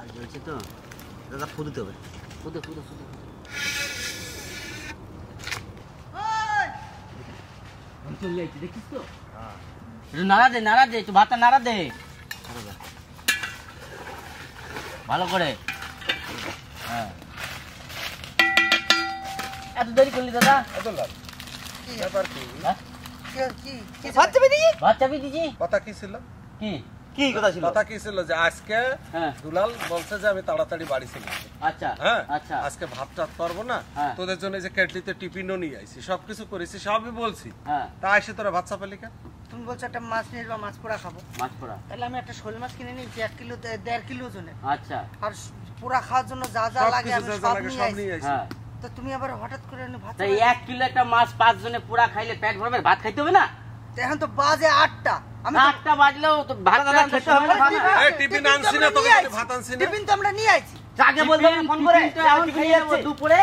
আর জ্বলছে তো দাদা ফুদুতে হবে। ফুদে ফুদে ফুদে আমি চলে যাচ্ছি দেখিস তো? একটু নাড়া দে নাড়া দে একটু ভাতটা নাড়া দে। ভালো করে। হ্যাঁ। এত দেরি করলি দাদা? ব্যাপার কি? হ্যাঁ? ভাত চাপে ভাত চাপি দিছি কথা কি ছিল? কি? কি কথা ছিল? কথা কি ছিল যে আজকে হ্যাঁ। দুলাল বলছে যে আমি তাড়াতাড়ি বাড়ি চলে আচ্ছা হ্যাঁ আচ্ছা। আজকে ভাত টাত করব না। হ্যাঁ। তোদের জন্য যে কেটলিতে টিফিনও নিয়ে আইছি সবকিছু করেছি সবই বলছি। হ্যাঁ। তা এসে তোরা ভাত চাপালি কেন? তুমি বলছো একটা মাছ নিয়ে মাছ পোড়া খাব। মাছ পোড়া। তাহলে আমি একটা শোল মাছ কিনে নিয়েছি এক কিলো দেড় কিলো ওজনে আচ্ছা। আর পোড়া খাওয়ার জন্য যা যা লাগে আমি সব নিয়ে আসি আইছি। হ্যাঁ। তো তুমি আবার হঠাৎ করে ভাত এক কিলো একটা মাছ পাঁচ জনে পুরা খাইলে পেট ভরবে ভাত খাইতে হবে না? এখন তো বাজে আটটা। আমি আটটা বাজলেও তো ভাত দাদা, খেতে হবে না। টিফিন- ভাত। এই টিফিন টিফিন তো আনছি না, তোকে নিয়ে যদি আইছি। ভাত আনছি না? টিফিন তো আমরা নিয়ে আইছি। আগে বলতে ফোন করে? এখন খেয়ে যাচ্ছে দুপুরে।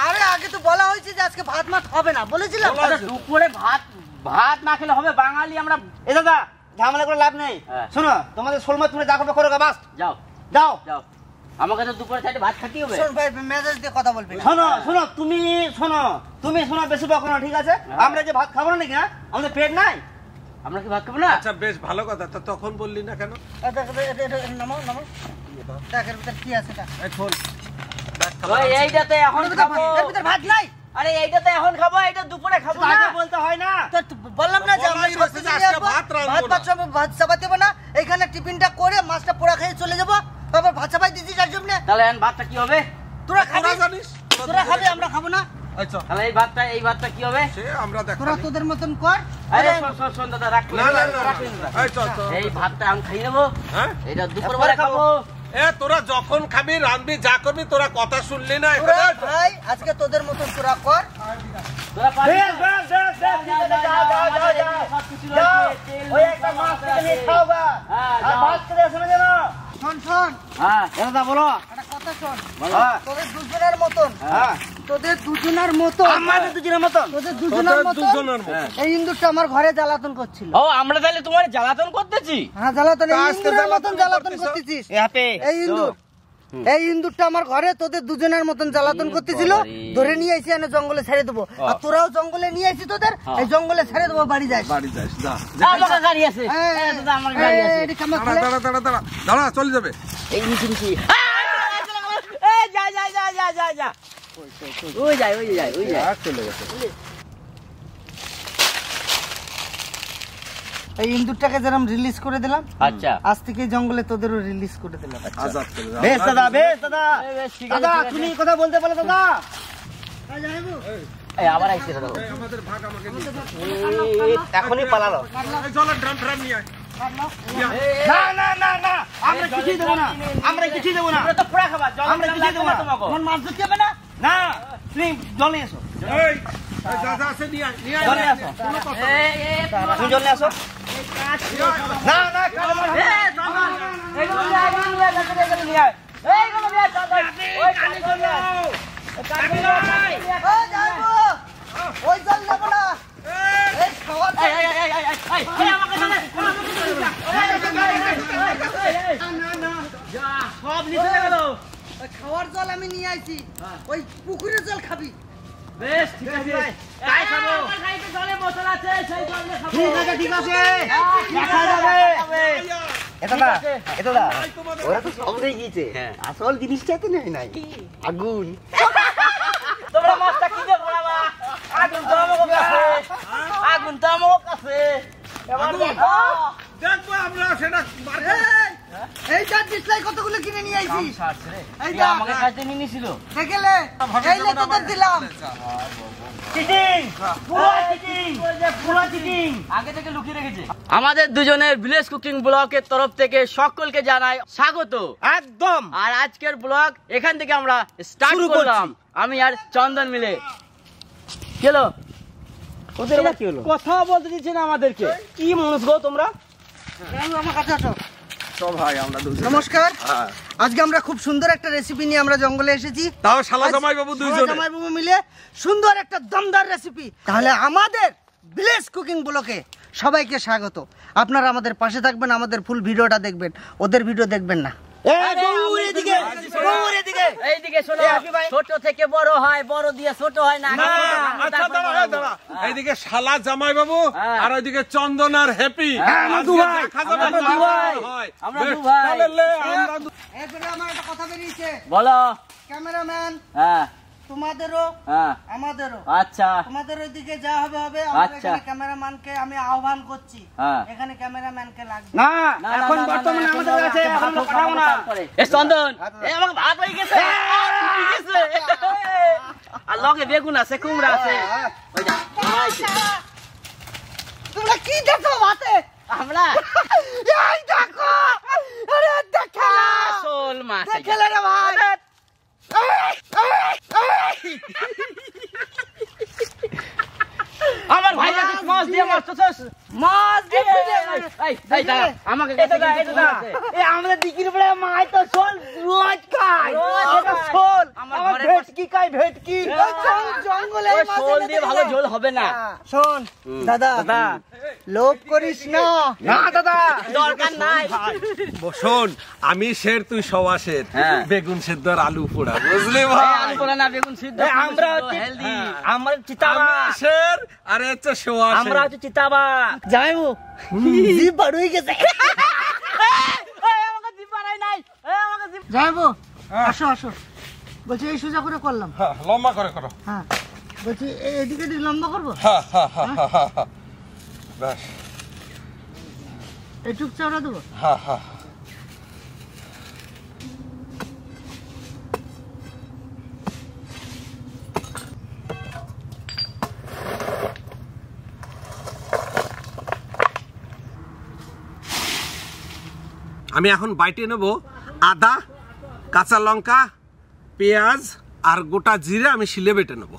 আরে আগে তো বলা হয়েছে যে আজকে ভাত মাছ হবে না বলেছিলাম। আচ্ছা, দুপুরে ভাত ভাত না খেলে হবে বাঙালি আমরা এ দাদা ঝামেলা করে লাভ নেই। হ্যাঁ। শোনো তোমাদের শোল মাছ তুমি যা করবে করো বাস। যাও। যাও যাও। আমাকে তো দুপুরে চাইতে ভাত হবে। শোন ভাই মেজাজ দিয়ে কথা বলবি শোনো শোনো তুমি শোনো তুমি শোনো বেশি বকো না ঠিক আছে? হ্যাঁ। আমরা যে ভাত খাব না নাকি হ্যাঁ? আমাদের পেট নাই? আমরা কি ভাত খাব না? আচ্ছা বেশ ভালো কথা। তো তখন বললি না কেন? এর ভিতর কি আছে। এই খোল। এইটাতে এখন খাব। এর ভিতর ভাত নাই? আরে এইটাতে এখন খাব এটা দুপুরে খাব না। আগে বলতে হয় না। তো তো বললাম না যে আমরা ভাত রাঁধবো ভাত ভাত সব ভাত চাপাতে হবে না। এইখানে টিফিনটা করে মাছটা পোড়া খেয়ে চলে যাব। তারপর ভাত চাপাই দিচ্ছিস আর জন্য? তাহলে এখন ভাতটা কি হবে? তোরা খাবি? তোরা জানিস। তোরা খাবি আমরা খাব না? আচ্ছা তাহলে এই ভাতটা এই ভাতটা কি হবে? সে আমরা দেখ তোরা তোদের মতন কর। আরে শোন শোন শোন দাদা রাখ না না না রাখ দাদা। এই চল চল। এই ভাতটা আমি খাই নেব। হ্যাঁ? এটা দুপুর বেলা খাব। এ তোরা যখন খাবি রাঁধবি যা করবি তোরা কথা শুনলি না ভাই আজকে তোদের মতন তোরা কর। তোরা শোন শোন। হ্যাঁ দাদা বলো। একটা কথা শোন। হ্যাঁ তোদের দুজনের মতন। হ্যাঁ। তোদের দুজনের মতো আমাদের দুজনের মতন। তোদের দুজনের তোদের দুজনের মতো এই ইন্দুরটা আমার ঘরে জ্বালাতন করছিল। ও আমরা তাহলে তোমার জ্বালাতন করতেছি? হ্যাঁ জ্বালাতন। এই মতন জ্বালাতন জ্বালাতন করতেছিস। এই ইন্দুর। এই ইন্দুরটা আমার ঘরে তোদের দুজনের মতন জ্বালাতন করতেছিল। ধরে নিয়ে এসে এনে জঙ্গলে ছেড়ে দেবো। আর তোরাও জঙ্গলে নিয়ে আসি তোদের হ্যাঁ। এই জঙ্গলে ছেড়ে দেবো বাড়ি যাস। বাড়ি যাস যা। আমার গাড়ি আছে। দাদা আমার গাড়ি আছে। এই, এই, কামড় দাঁড়া চলে যাবে। যা যা যা যা যা যা। ওই যায় ওই যায় ওই যায়। চলে গেছে। এই ইন্দুরটাকে যেরকম রিলিজ করে দিলাম আচ্ছা। আজ থেকে জঙ্গলে তোদেরও রিলিজ করে দিলাম। দাও। বেশ দাদা বেশ দাদা। দাদা তুমি কথা বলতে পারো দাদা। এই আবার আইছে দাদা। এই, আমাদের ভাগ আমাকে দিতে হবে। এখনই পালালো। ড্রাম ড্রাম নিয়ে আয়। না না না না। আমরা কিছুই দেবো না। আমরা কিছুই দেবো না। তো পুরা খাবার আমরা কিছুই দেবো না। তোমাকে। মাছ ধরতে হবে না? না তুমি জল এসো। জল আসো। তুমি জল আসো। না। ওই জল নেব এই সব নিচে খাওয়ার জল আমি নিয়ে আইছি ওই পুকুরের জল খাবি বেশ, ঠিক আছে। তাই খাব। আমার গাড়িতে জলের বোতল আছে, সেই জল খাব। ঠিক আছে ঠিক আছে হ্যাঁ, দেখা যাবে এটা না এটা না ওরা তো সব হয়ে গিয়েছে আসল জিনিসটা তো নেই নাই আগুন তোমরা মাছটা কি দিয়ে পড়াবা? আগুন তো আমার কাছে। আগুন তো আমার কাছে। এবার আগুন? দেখো। দেখব আমরা সেটা মার্কেট এই চার ডিসলাই কতগুলো কিনে নিয়ে আইছিস? এই যা। আমাকে কাছে নিয়ে দেখলে? এই লে তোদের দিলাম। চিটিং! পুরো চিটিং! পুরো চিটিং! আগে থেকে লুকিয়ে রেখেছে। আমাদের দুজনের ভিলেজ কুকিং ব্লকের তরফ থেকে সকলকে জানাই স্বাগত। একদম। আর আজকের ব্লগ এখান থেকে আমরা স্টার্ট করলাম। আমি আর চন্দন মিলে। কেলো ওদের আবার কি হলো কথা বলতে দিচ্ছে না আমাদেরকে। কি মানুষ গো তোমরা? আমার কাছে আসো। আমরা নমস্কার। হ্যাঁ। আজকে আমরা খুব সুন্দর একটা রেসিপি নিয়ে আমরা জঙ্গলে এসেছি। তাও শালা জামাই বাবু দুইজনে। জামাইবাবু মিলে সুন্দর একটা দমদার রেসিপি তাহলে আমাদের ভিলেজ কুকিং ব্লকে সবাইকে স্বাগত। আপনারা আমাদের পাশে থাকবেন আমাদের ফুল ভিডিওটা দেখবেন। ওদের ভিডিও দেখবেন না। এ, দূর, বৌর এদিকে এইদিকে শোনো এই হাফি ভাই। ছোট থেকে বড় হয় বড় দিয়ে ছোট হয় না না, আগে ছোট করব, আচ্ছা। এইদিকে শালা জামাই বাবু হ্যাঁ। আর ওইদিকে চন্দন আর হ্যাপি হ্যাঁ, হয়। বলো। ক্যামেরাম্যান। হ্যাঁ। তোমাদেরও হ্যাঁ। আমাদেরও। আচ্ছা। তোমাদের ওইদিকে যা হবে হবে। আচ্ছা। ক্যামেরাম্যানকে আমি আহ্বান করছি। হ্যাঁ। এখানে ক্যামেরাম্যানকে লাগবে। না এখন বর্তমানে আমাদের কাছে এখন পাঠাবো না। এ চন্দন এ আমাকে ভাত হয়ে গেছে। আর লগে বেগুন আছে কুমড়া আছে। তোমরা কি দেখো মাতে আমরা? এই দেখো। আরে দেখে না। আসল মাছ। দেখে রে ভাই। আমার ভাই যাচ্ছে মাছ দিয়ে মাছ আমাদের দিকির তো শোল রোজ খায়। শোল আমার ভেটকি খায় ভেটকি। জঙ্গলে শোল দিয়ে ভালো ঝোল হবে না। শোন দাদা দাদা। লোভ করিস না। না দাদা দরকার নাই। শোন আমি শের তুই সবা শের হ্যাঁ। বেগুন সেদ্ধ আর আলু পোড়া বুঝলি এই ভাই? আলু পোড়া না বেগুন সিদ্ধ আমরা হচ্ছে আমরা চিতাবা শের আর হচ্ছে সোয়া আমরা হচ্ছে চিতাবা যাইবো। জিপ বার হয়ে গেছে। আমাকে জিপ বাড়াই নাই এই আমাকে জিভ যাইবো আসো আসো। বলছি এই সোজা করে করলাম। হ্যাঁ, লম্বা করে করো। হ্যাঁ। বলছি এদিকে এদিকে লম্বা করব? হ্যাঁ, হ্যাঁ, হ্যাঁ, হ্যাঁ, হ্যাঁ, হ্যাঁ। ব্যাস। এইটুক চওড়া দেবো? হ্যাঁ হ্যাঁ। আমি এখন বাইটে নেব আদা, কাঁচা লঙ্কা, পেঁয়াজ আর গোটা জিরে আমি শিলে বেটে নেব।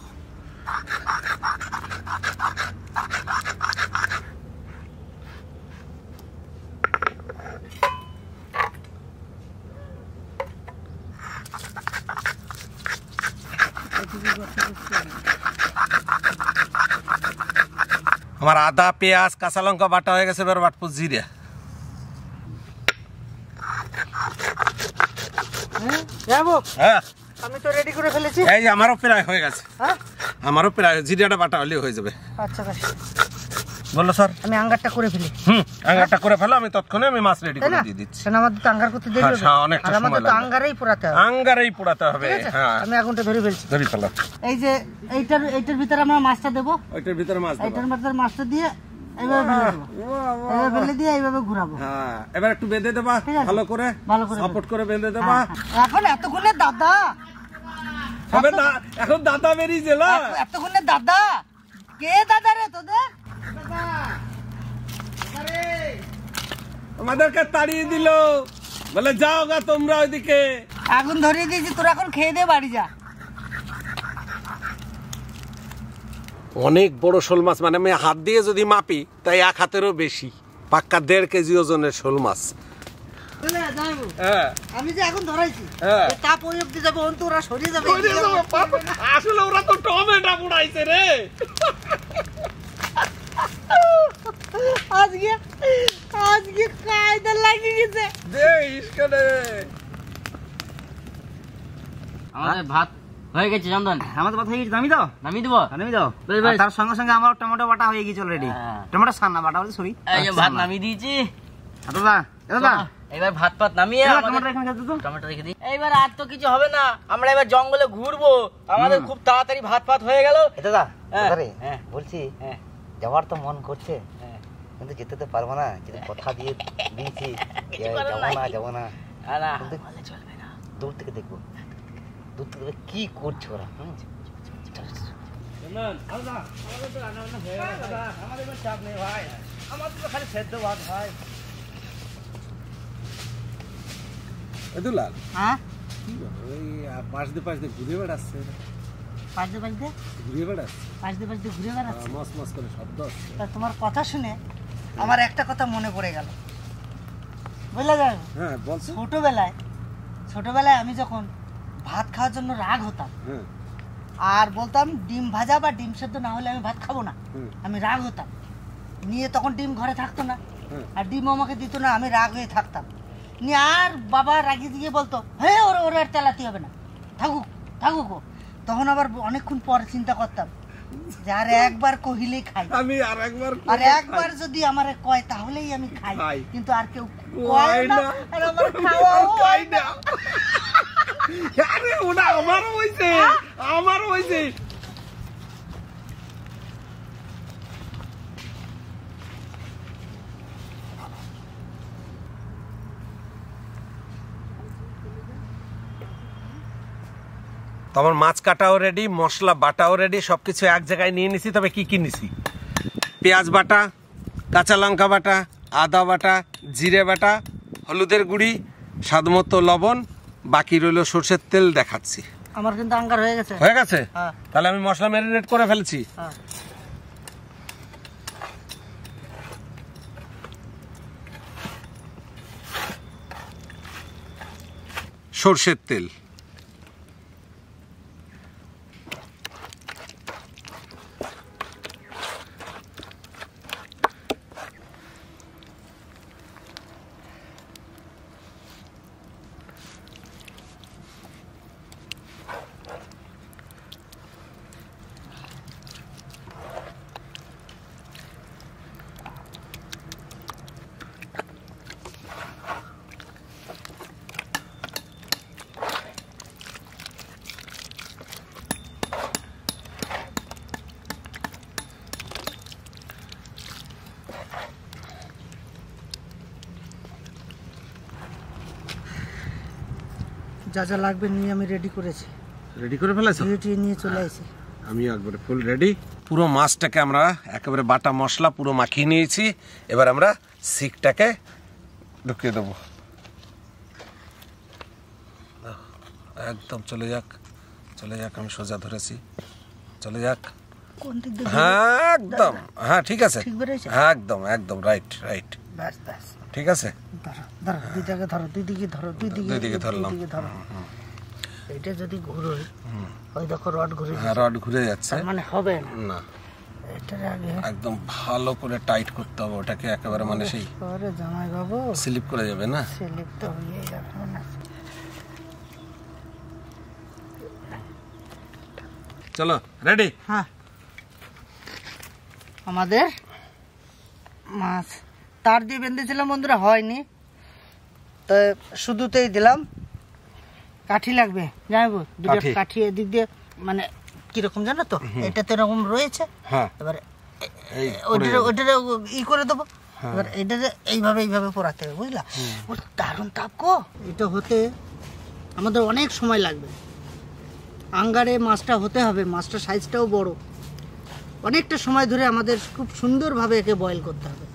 আমার আদা, পেঁয়াজ, কাঁচা লঙ্কা বাটা হয়ে গেছে, এবার বাটপুর জিরে যাব হ্যাঁ? আমি তো রেডি করে ফেলেছি। এই আমারও প্রায় হয়ে গেছে। হ্যাঁ? আমারও প্রায় জিরাটা বাটা হলে হয়ে যাবে। আচ্ছা বেশ বলল স্যার। আমি আঙ্গারটা করে ফেলি। হুম আঙ্গারটা করে ফেলো আমি তৎক্ষণে আমি মাছ রেডি করে দিয়ে দিচ্ছি। কেন আমাদের তো আঙ্গার করতে দেরি হবে? হ্যাঁ, অনেকটা আর আমাদের তো আঙ্গারেই পোড়াতে হবে। আঙ্গারেই পোড়াতে হবে হ্যাঁ। আমি আগুনটা ধরে ফেলছি। ধরি ফেলো। এই যে এইটার এইটার ভিতরে আমরা মাছটা দেবো। ওইটার ভিতরে মাছ দেবো। এইটার ভিতরে মাছটা দিয়ে ফেলে দেবো। এইভাবে ফেলে দিয়ে এইভাবে ঘুরাবো। হ্যাঁ এবার একটু বেঁধে দেবা ভালো করে ভালো করে সাপোর্ট করে বেঁধে দেবা। এখন এতক্ষণে দাদা। হবে না এখন দাদা বেরিয়েছে না? এতক্ষণে দাদা। কে দাদা রে তোদের? দাদা আরে। আমাদেরকে তাড়িয়ে দিল। বলে যাও গা তোমরা ওইদিকে। আগুন ধরিয়ে দিয়েছি তোরা এখন খেয়ে দে বাড়ি যা। অনেক বড় শোল মাছ মানে আমি হাত দিয়ে যদি মাপি তাই এক হাতেরও বেশি। পাক্কা দেড় কেজি ওজনের শোল মাছ। হ্যাঁ। আমি যে এখন ধরাইছি হ্যাঁ। এ তাপ ওই অব্দি যাবে অন্ত ওরা সরিয়ে যাবে আসলে ওরা তো টমেটো পুড়াইছে রে। আজকে আজকে কায়দা লাগিয়ে গেছে। আমাদের ভাত হয়ে গেছে চন্দন। আমাদের কথা হয়ে গেছে নামি দাও। দেবো? নামি দাও। আর তার সঙ্গে সঙ্গে আমার টমেটো বাটা হয়ে গেছে অলরেডি হ্যাঁ। টমেটো সান্না বাটা বলতে সরি। ভাত নামিয়ে দিয়েছি। দাদা দাদা। এবার ভাত পাত নামিয়ে টমেটো রেখে দিই। আর তো কিছু হবে না। আমরা এবার জঙ্গলে ঘুরবো। আমাদের খুব তাড়াতাড়ি ভাত ফাত হয়ে গেল। দাদা হ্যাঁ, হ্যাঁ। বলছি। যাওয়ার তো মন করছে। কিন্তু যেতে তো পারব না। কথা দিয়ে দিয়েছি। যাব না যাব না। দূর থেকে দেখব। কি করছে ওরা? হুম? আমাদের কোনো চাপ নেই ভাই। আমাদের তো খালি সেদ্ধ ভাত ভাই। দুলাল হ্যাঁ? ওই পাশ দিয়ে পাশ দিয়ে ঘুরে বেড়াচ্ছে। ঘুরে বেড়াচ্ছে। ঘুরে বেড়াচ্ছে? মস মস করে শব্দ তা তোমার কথা শুনে আমার একটা কথা মনে পড়ে গেল। বুঝলা যায় হ্যাঁ বলছো। ছোটবেলায় ছোটবেলায় আমি যখন ভাত খাওয়ার জন্য রাগ হতাম। আর বলতাম ডিম ভাজা বা ডিম সেদ্ধ না হলে আমি ভাত খাব না। আমি রাগ হতাম। নিয়ে তখন ডিম ঘরে থাকতো না। আর ডিম আমাকে দিত না আমি রাগ হয়ে থাকতাম। নিয়ে আর বাবা রাগিয়ে দিয়ে বলতো হ্যাঁ ওর ওর আর চালাতে হবে না। থাকুক থাকুক। তখন আবার অনেকক্ষণ পরে চিন্তা করতাম যে আর একবার কহিলেই খাই আমি আর একবার আর একবার যদি আমারে কয় তাহলেই আমি খাই। কিন্তু আর কেউ কয় না। না। আর আমার খাওয়াও হয় না। আরে ওনা আমার হইছে। আমার হইছে। তোমার মাছ কাটাও রেডি মশলা বাটাও রেডি সবকিছু এক জায়গায় নিয়ে নিছি তবে কি কি নিছি? পেঁয়াজ বাটা কাঁচা লঙ্কা বাটা আদা বাটা জিরে বাটা হলুদের গুঁড়ি স্বাদমতো লবণ বাকি রইল সর্ষের তেল দেখাচ্ছি। আমার কিন্তু আঙ্গার হয়ে গেছে। হয়ে গেছে? হ্যাঁ। তাহলে আমি মশলা ম্যারিনেট করে ফেলছি। হ্যাঁ। সর্ষের তেল। যা যা লাগবে নিয়ে আমি রেডি করেছি। রেডি করে ফেলেছো? টুয়ে নিয়ে চলে আসি আমি একবারে ফুল রেডি পুরো মাছটাকে আমরা একেবারে বাটা মশলা পুরো মাখিয়ে নিয়েছি। এবার আমরা সিকটাকে ঢুকিয়ে দেবো। একদম চলে যাক চলে যাক আমি সোজা ধরেছি। চলে যাক। হ্যাঁ একদম। হ্যাঁ ঠিক আছে। হ্যাঁ একদম একদম রাইট রাইট ব্যাস ব্যাস। ঠিক আছে? ধরো ধরো দুই ধরো দুই দিকে ধরো দুই দিকে দুই দিকে ধরলাম। দিকে ধরো। এটা যদি ঘুরোই ওই দেখো রড ঘুরে হ্যাঁ রড ঘুরে যাচ্ছে। মানে হবে না। না। এটার আগে একদম ভালো করে টাইট করতে হবে ওটাকে একেবারে মানে সেই পরে জামাই বাবু স্লিপ করে যাবে না? স্লিপ তো হয়ে যাবে না চলো রেডি হ্যাঁ। আমাদের মাছ তার দিয়ে বেঁধেছিলাম বন্ধুরা হয়নি। তো শুধুতেই দিলাম। কাঠি লাগবে জানব দুটো কাঠি। এদিক দিয়ে মানে কীরকম জানো তো এটা তো এরকম রয়েছে। হ্যাঁ। এবারে ওইটা ওইটা ই করে দেবো। এবার এটা এইভাবে এইভাবে পোড়াতে হবে বুঝলা? ও দারুণ তাপ গো। এটা হতে আমাদের অনেক সময় লাগবে। আঙ্গারে মাছটা হতে হবে মাছটা সাইজটাও বড়। অনেকটা সময় ধরে আমাদের খুব সুন্দরভাবে একে বয়েল করতে হবে।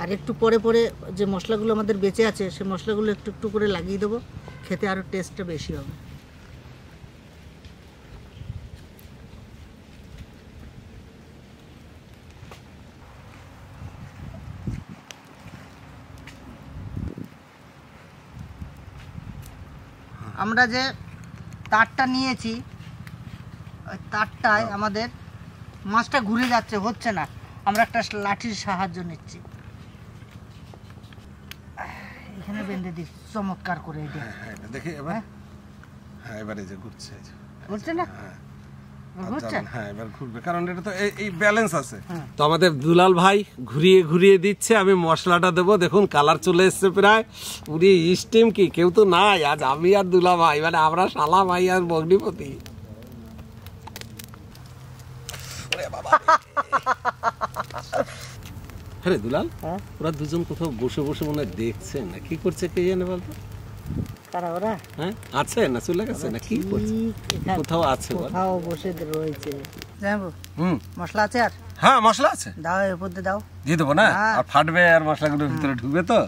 আর একটু পরে পরে যে মশলাগুলো আমাদের বেঁচে আছে সে মশলাগুলো একটু একটু করে লাগিয়ে দেবো খেতে আরও টেস্টটা বেশি হবে। আমরা যে তারটা নিয়েছি ওই তারটায় আমাদের মাছটা ঘুরে যাচ্ছে হচ্ছে না। আমরা একটা লাঠির সাহায্য নিচ্ছি। এখানে বেঁধে দিই চমৎকার করে এটা। হ্যাঁ, দেখি এবার হ্যাঁ? এবার এই যে ঘুরছে এই যে। ঘুরছে না? ঘুরছে আচ্ছা, হ্যাঁ এবার ঘুরবে। কারণ এটা তো এই- এই ব্যালেন্স আছে। হ্যাঁ। তো আমাদের দুলাল ভাই ঘুরিয়ে ঘুরিয়ে দিচ্ছে আমি মশলাটা দেবো। দেখুন কালার চলে এসছে প্রায়। পুরি স্টিম কি? কেউ তো নাই আজ আমি আর দুলা ভাই মানে আমরা শালা ভাই আর বগ্নিপতি বাবা। আরে দুলাল হ্যাঁ? ওরা দুজন কোথাও বসে বসে মনে হয় দেখছে না। কি করছে কে জানে বলতো? তারা ওরা? হ্যাঁ? আছে না? চলে গেছে না? কি করছে? কোথাও আছে কোথাও বসে রয়েছে। জানব? হুম। মশলা আছে আর? হ্যাঁ মশলা আছে। দাও এর উপর দাও। দিয়ে দেবো না? হ্যাঁ। আর ফাটবে আর মশলাগুলো ভিতরে ঢুকবে তো?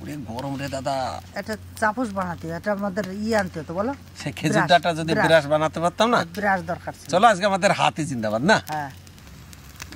ওরে গরম রে দাদা। একটা চাপুস বানাতে এটা আমাদের ই আনতে হতো বলো? সে খেজুর ডাটা যদি ব্রাশ। বানাতে পারতাম না? ব্রাশ দরকার চলো আজকে আমাদের হাতি জিন্দাবাদ না? হ্যাঁ।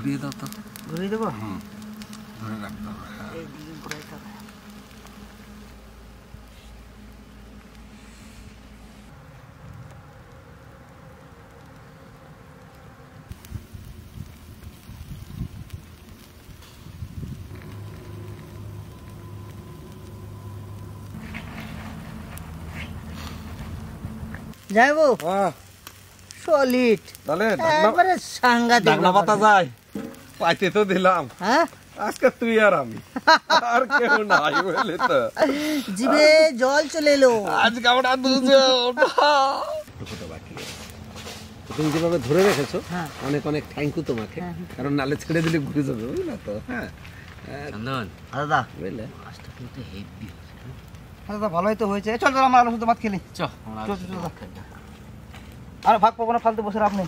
ঘুরিয়ে দাও তো। ঘুরিয়ে দেবো? ধরে রাখতে হবে হ্যাঁ। এইদিকে ঘুরাইতে হবে যাইবো সলিড তাহলে একবারে সাংঘাতিক পাতা যায়। পাইতে তো দিলাম। হ্যাঁ? আজকে তুই আর আমি। আর কেউ নাই বলে তো। জিভে জল চলে এলো। আজকে আমরা দুজন। তুমি যেভাবে ধরে রেখেছো হ্যাঁ। অনেক অনেক থ্যাংক ইউ তোমাকে। কারণ নালে ছেড়ে দিলে ঘুরে যাবে বুঝলে তো? হ্যাঁ। চন্দন। দাদা। বুঝলে? মাছটা কিন্তু হেভি দাদা ভালোই তো হয়েছে। চল চল আমরা আলু শুধু ভাত খেলি চল, চল, চল। আর ভাগ পাবো না ফালতু বসে আপনি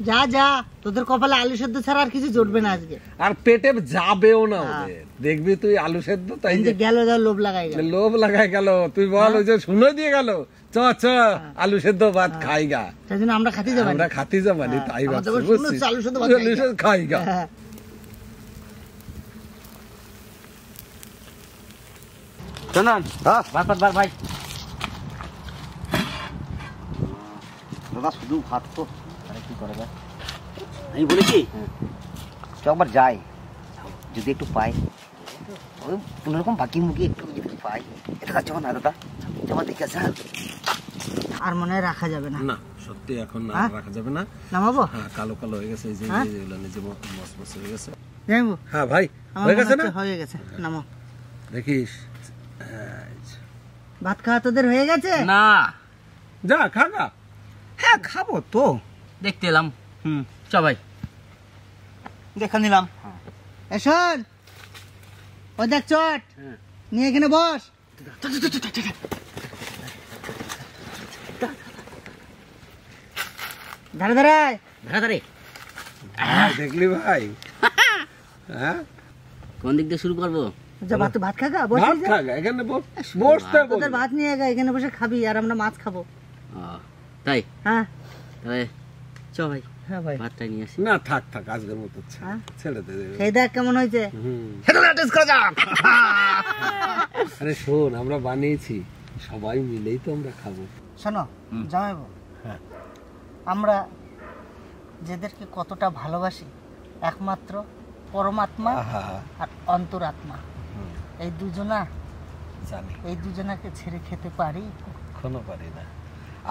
যা যা তোদের কপালে আলু সেদ্ধ ছাড়া আর কিছু জুটবে না আজকে। আর পেটে যাবেও না হ্যাঁ। ওদের। দেখবি তুই আলু সেদ্ধ তাই যে গেল যা লোভ লাগাই গেল। লোভ লাগাই গেল। তুই বল ওই যে শুনে দিয়ে গেল চ চ আলু সেদ্ধ ভাত খাই গা। তাই জন্য আমরা খাতে যাব আমরা খাতি যাবানি তাই ভাবছি বুঝছিস? আলু সেদ্ধ ভাত আলু সেদ্ধ খাই গা। হ্যাঁ। চন্দন হ্যাঁ। ভাত ভাত ভাত ভাই। দাদা শুধু ভাত তো। কি করে যায়? আমি বলেছি চ একবার যাই যদি একটু পাই ওই কোনো রকম বাকি মুখি একটু যদি পাই এটা কাজ না দাদা জমা দেখে আসা আর মনে হয় রাখা যাবে না। না সত্যি এখন না হ্যাঁ? রাখা যাবে না। নামাবো? হ্যাঁ কালো কালো হয়ে গেছে এই যে হ্যাঁ? এগুলো নিজে মস মস হয়ে গেছে। যাইবো হ্যাঁ ভাই হয়ে গেছে না? হয়ে গেছে নামো দেখিস। ভাত খাওয়া তোদের হয়ে গেছে? না। যা খা। হ্যাঁ খাব তো। দেখতে এলাম। হুম চ ভাই। দেখে নিলাম। এ শোন ও দেখ চট হ্যাঁ। নিয়ে এখানে বস। ধারে ধারায় ধরে ধরে হ্যাঁ, দেখলি ভাই। হ্যাঁ? কোন দিক দিয়ে শুরু করব? যা ভাত ভাত খাগা ভাত খা গা এখানে বস- বসতে তোদের ভাত নিয়ে গা এখানে বসে খাবি আর আমরা মাছ খাব। তাই? হ্যাঁ। তাহলে চ ভাই হ্যাঁ ভাই। ভাতটাই নিয়ে আসি। না থাক থাক আজকের মতো? ছেড়ে দে। সেই দেখ কেমন হয়েছে। সেটা টেস্ট করা যাক। আরে শোন আমরা বানিয়েছি। সবাই মিলেই তো আমরা খাব। শোনো হুম। আমরা যেদেরকে কতটা ভালোবাসি একমাত্র পরমাত্মা আর অন্তরাত্মা। এই দুজনা জানি। এই দুজনাকে ছেড়ে খেতে পারি? কখনো পারি না।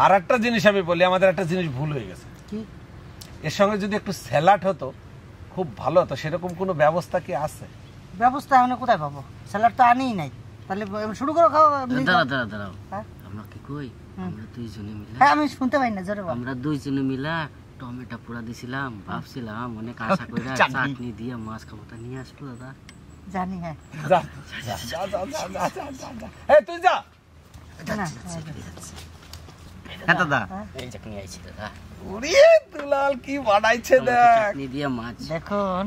আর একটা জিনিস আমি বলি আমাদের একটা জিনিস ভুল হয়ে গেছে। কি? এর সঙ্গে যদি একটু স্যালাড হতো খুব ভালো হতো। সেরকম কোনো ব্যবস্থা কি আছে? ব্যবস্থা এখন কোথায় পাবো? স্যালাড তো আনিই নাই। তাহলে শুরু করো খাও দাঁড়াও দাঁড়াও দাঁড়াও হ্যাঁ? আমরা কি কই? আমরা দুইজনে মিলা হ্যাঁ আমি শুনতে পাই না জোরে আমরা দুইজনে মিলা টমেটো পোড়া দিছিলাম ভাবছিলাম অনেক আশা করে চাটনি। দিয়ে মাছ খাবারটা নিয়ে আসব দাদা। জানি হ্যাঁ। যা যা যা যা যা যা এই তুই যা। না হ্যাঁ, হ্যাঁ। দাদা। এই চাটনি আইছি দাদা। ওরে দুলাল কি বানাইছে দেখ। দিয়ে মাছ। দেখুন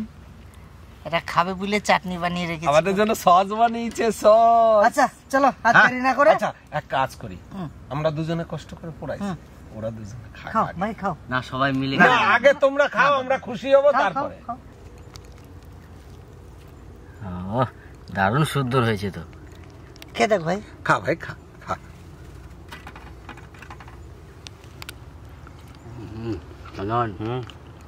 এটা খাবে বলে চাটনি বানিয়ে রেখেছি। আমাদের জন্য সস বানিয়েছে সস। আচ্ছা চলো হাত হ্যাঁ? দেরি না করে? আচ্ছা এক কাজ করি। আমরা দুজনে কষ্ট করে পড়াইছি হুম। ওরা দুজনে খাও আগে। ভাই খাও। না সবাই মিলে না আগে তোমরা খাও আমরা খুশি হব তারপরে। দারুণ সুন্দর হয়েছে তো। খেয়ে দেখ ভাই। খা ভাই খা হুম চন্দন। হুম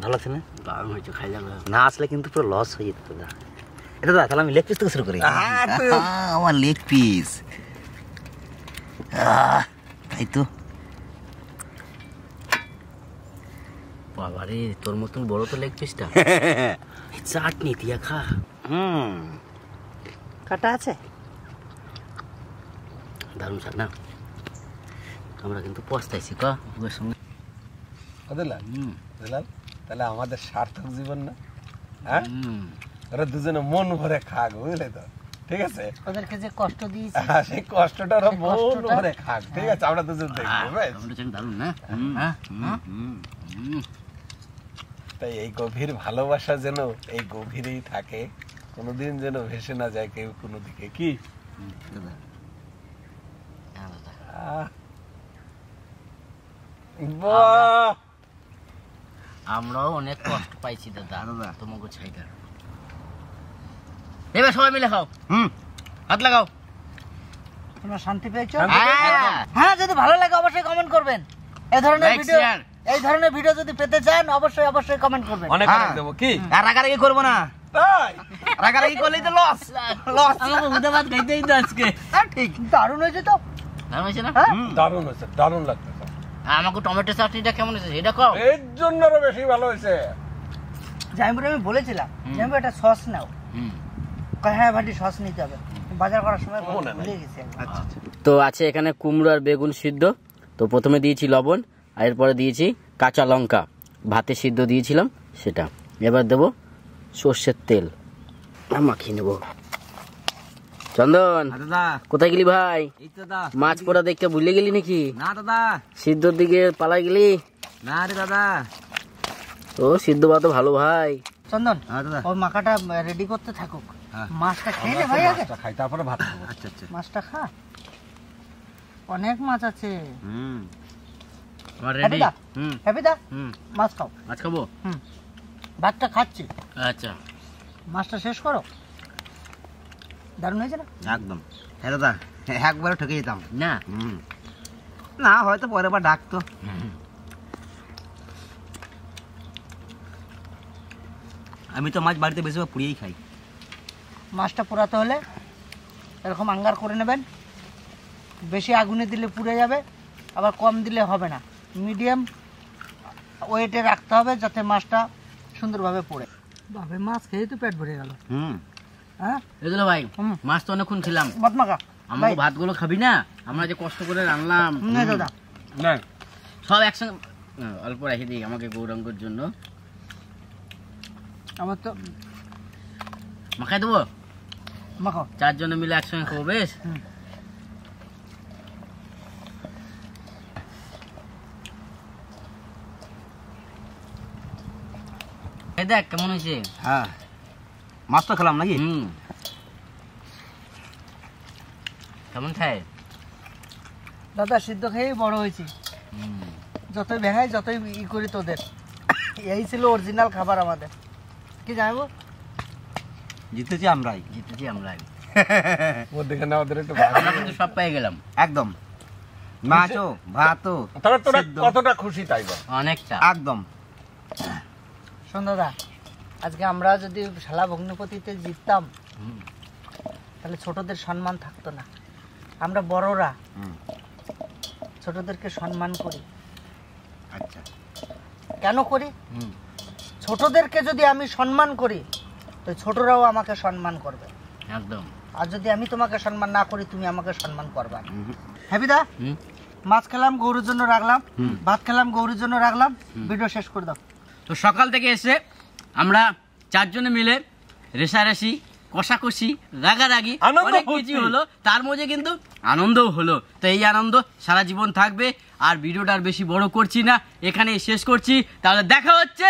ভালো আছে না? দারুণ হয়েছে খাই যাবে না আসলে কিন্তু পুরো লস হয়ে যেত দাদা। এটা দাদা তাহলে আমি লেগ পিস থেকে শুরু করি। আমার লেগ পিস তাই তো। বাবারে তোর মতন বড় তো লেগ পিসটা চাটনি দিয়া খা। হুম। কাটা আছে? দারুণ স্বাদ না? আমরা কিন্তু পস্তাইছি ক? সঙ্গে দিলাম হুম। তাহলে আমাদের সার্থক জীবন না? হ্যাঁ? ওরা দুজনে মন ভরে খাক বুঝলে তো? ঠিক আছে? ওদেরকে যে কষ্ট দিয়েছি। হ্যাঁ, সেই কষ্টটা ওরা মন ভরে খাক ঠিক আছে? আমরা দুজন দেখব দারুণ না? হ্যাঁ। হুম হুম তাই এই গভীর ভালোবাসা যেন এই গভীরেই থাকে কোনোদিন যেন ভেসে না যায় কেউ কোনো দিকে কি? হ্যাঁ বাহ! আমরাও অনেক কষ্ট পাইছি দাদা। দাদা। তোমাকে ছাইকার এবার সবাই মিলে খাও। হুম। হাত লাগাও। তোমরা শান্তি পেয়েছ। হ্যাঁ যদি ভালো লাগে অবশ্যই কমেন্ট করবেন। এই ধরনের ভিডিও এই ধরনের ভিডিও যদি পেতে চান অবশ্যই অবশ্যই কমেন্ট করবেন। অনেক হ্যাঁ। অনেক দেবো। কি? আর রাগারাগি করব না। রাগারাগি করলেই তো লস লস আমাকে খাইতেই তো আজকে। হ্যাঁ ঠিক। দারুণ হয়েছে তো। দাম হয়েছে না? হ্যাঁ। দারুণ হয়েছে। দারুণ আমাকে টমেটো চাটনিটা কেমন হয়েছে সেটা খাও এর জন্য আরও বেশি ভালো হয়েছে। জাইমপুরে আমি বলেছিলাম হুম। জাইমপুর একটা সস নাও। হুম। হ্যাঁ ভাটি সস নিতে হবে। বাজার করার সময় ভুলে গেছি একবার। তো আছে এখানে কুমড়ো আর বেগুন সিদ্ধ। তো প্রথমে দিয়েছি লবণ আর এরপরে দিয়েছি কাঁচা লঙ্কা। ভাতে সিদ্ধ দিয়েছিলাম সেটা। এবার দেবো সর্ষের তেল। মাখিয়ে নেব। চন্দন কোথায় গেলি ভাই? তো মাছ পোড়া দেখতে ভুলে গেলি নাকি? না দাদা। সিদ্ধর দিকে পালাই গেলি? না রে দাদা। ও সিদ্ধ ভাত ভালো ভাই। চন্দন হ্যাঁ দাদা। ওই মাখাটা রেডি করতে থাকুক। হ্যাঁ। মাছটা খেয়ে নে ভাই আগে। খাই তারপরে ভাত খাব। আচ্ছা আচ্ছা। মাছটা খা। অনেক মাছ আছে। হুম। হ্যাপি দা হুম। হ্যাপি দা হুম। মাছ খাও। মাছ খাব? হুম। ভাতটা খাচ্ছি। আচ্ছা। মাছটা শেষ করো। দারুণ হয়েছে না? একদম। হ্যাঁ দাদা একবারে ঠকে যেতাম। না? হুম। না হয়তো পরের বার ডাকতো। আমি তো মাছ বাড়িতে বেশিরভাগ পুড়িয়েই খাই। মাছটা পোড়াতে হলে এরকম আঙ্গার করে নেবেন। বেশি আগুনে দিলে পুড়ে যাবে আবার কম দিলে হবে না। মিডিয়াম ওয়েটে রাখতে হবে যাতে মাছটা সুন্দরভাবে পড়ে। বাবে মাছ খেয়ে তো পেট ভরে গেল। হুম। হ্যাঁ? এগুলো ভাই মাছ তো অনেকক্ষণ বদমাকা আমাকে ভাতগুলো খাবি না? আমরা যে কষ্ট করে রান্নাম না দাদা। না সব একসঙ্গে অল্প রেখে দিই আমাকে গৌরাঙ্গর জন্য। আমার তো মাখাই দেবো? মাখো। চারজনে মিলে একসঙ্গে খাব বেশ? দেখ কেমন হয়েছে? হ্যাঁ। মাছ তো খেলাম নাকি? কেমন খায়? দাদা সিদ্ধ খেয়েই বড় হয়েছি। যতই ভেঙাই যতই ই করি তোদের। এই ছিল অরিজিনাল খাবার আমাদের। কি জানব? জিতেছি আমরাই। জিতেছি আমরা মধ্যেখানে আমাদের একটু আমরা কিন্তু সব পেয়ে গেলাম। একদম। মাছও ভাতও তবে তোরা কতটা খুশি তাই অনেকটা। একদম। শোন দাদা আজকে আমরা যদি শালা ভগ্নিপতিতে জিততাম তাহলে ছোটদের সম্মান থাকতো না। আমরা বড়রা ছোটদেরকে সম্মান করি। আচ্ছা। কেন করি? ছোটদেরকে যদি আমি সম্মান করি তো ছোটরাও আমাকে সম্মান করবে। একদম। আর যদি আমি তোমাকে সম্মান না করি তুমি আমাকে সম্মান করবে। হ্যাপিদা মাছ খেলাম গৌরের জন্য রাখলাম। ভাত খেলাম গৌরের জন্য রাখলাম ভিডিও শেষ করে দাও। তো সকাল থেকে এসে আমরা চারজনে মিলে রেশারেশি কষাকষি রাগারাগি অনেক। কিছু হলো। তার মধ্যে কিন্তু আনন্দও হলো। তো এই আনন্দ সারা জীবন থাকবে। আর ভিডিওটা আর বেশি বড় করছি না। এখানেই শেষ করছি। তাহলে দেখা হচ্ছে!